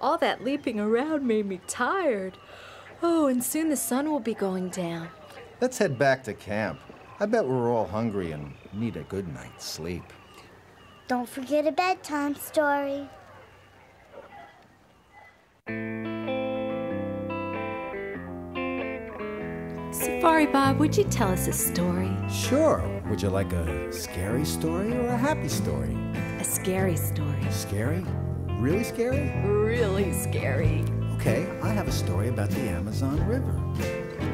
All that leaping around made me tired. Oh, and soon the sun will be going down. Let's head back to camp. I bet we're all hungry and need a good night's sleep. Don't forget a bedtime story. Safari Bob, would you tell us a story? Sure. Would you like a scary story or a happy story? A scary story. Scary? Really scary? Really scary. Okay, I have a story about the Amazon River.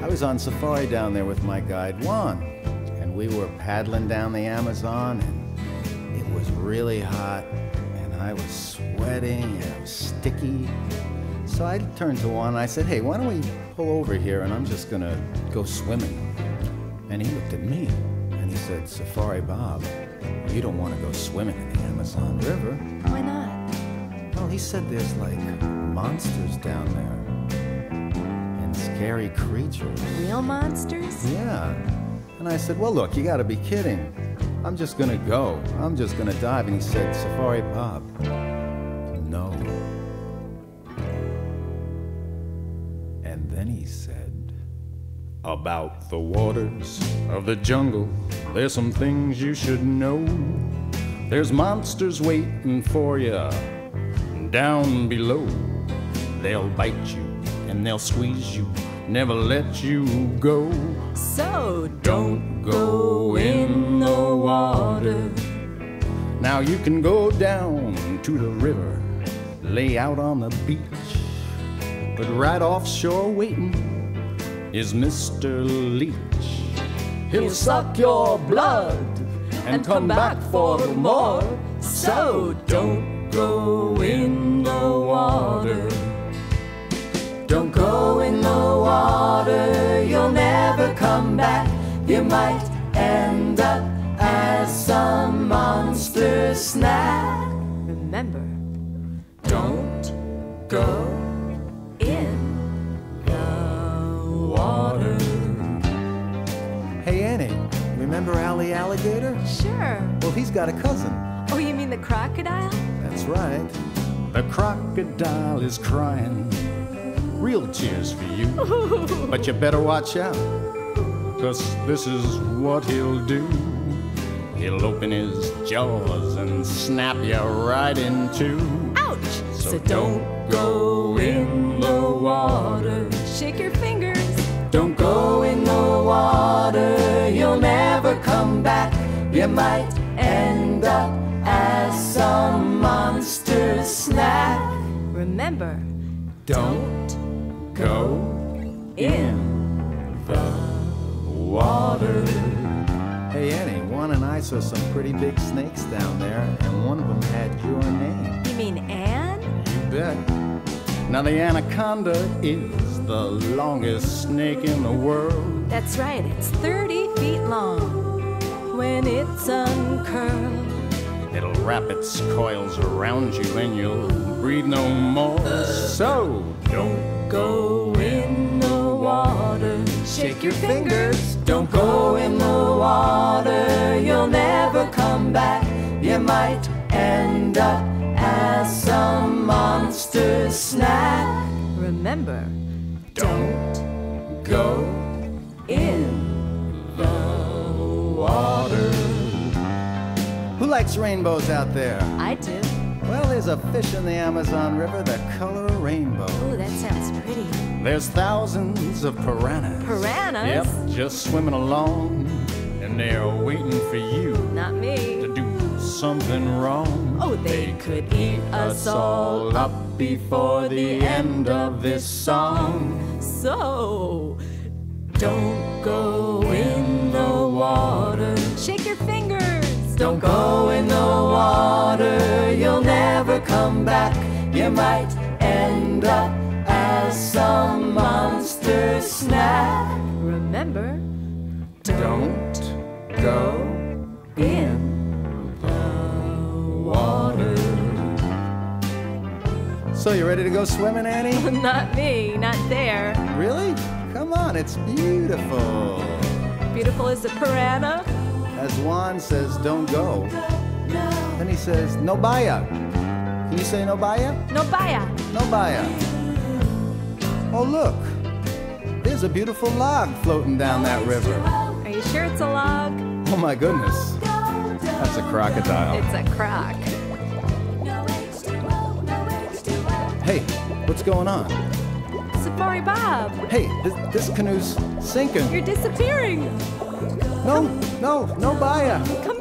I was on safari down there with my guide Juan, and we were paddling down the Amazon, and it was really hot, and I was sweating, and I was sticky. So I turned to Juan and I said, Hey, why don't we pull over here and I'm just gonna go swimming? And he looked at me and he said, Safari Bob, you don't want to go swimming in the Amazon River. Why not? Well, he said there's like monsters down there and scary creatures. Real monsters? Yeah. And I said, Well, look, you gotta be kidding. I'm just gonna go. I'm just gonna dive. And he said, Safari Bob, no. And then he said, About the waters of the jungle, there's some things you should know. There's monsters waiting for you down below. They'll bite you and they'll squeeze you, never let you go. So Don't go in the water. Now you can go down to the river, lay out on the beach. But right offshore waiting is Mr. Leech. He'll suck your blood and come back for more. So don't go in the water. Don't go in the water, you'll never come back. You might end up as some monster snack. remember, Don't go in the water. Hey, Annie, remember Ali Alligator? Sure. Well, he's got a cousin. Oh, you mean the crocodile? That's right. The crocodile is crying, real tears for you. But you better watch out. Cause this is what he'll do. He'll open his jaws and snap you right in two. Ouch! So don't go in the water. Shake your fingers. Don't go in the water. You'll never come back. You might Remember, Don't go in the water. Hey, Annie, Juan and I saw some pretty big snakes down there, and one of them had your name. you mean Anne? You bet. Now the anaconda is the longest snake in the world. That's right, it's 30 feet long. When it's uncurled, It'll wrap its coils around you and you'll breathe no more. So don't go in the water. shake your fingers. Don't go in the water. You'll never come back. You might end up as some monster snack. Remember, Don't likes rainbows out there? I do. Well, there's a fish in the Amazon River the color of rainbow. Oh, that sounds pretty. There's thousands of piranhas. Piranhas? Yep, just swimming along. And they're waiting for you Not me. to do something wrong. Oh, they could eat us all up before the end of this song. So, Don't go in the water. shake your fingers. Don't go in the water. You'll never come back. You might end up as some monster snack. Remember, Don't go in the water. So, you ready to go swimming, Annie? not me, not there. really? Come on, it's beautiful. Beautiful as a piranha. As Juan says, don't go. Then he says, no vaya. Can you say no vaya? No vaya. No vaya. Oh, look. There's a beautiful log floating down that river. Are you sure it's a log? Oh my goodness. That's a crocodile. It's a croc. Hey, what's going on? Safari Bob, Hey, this, this canoe's sinking. you're disappearing. No, no, no vaya. Come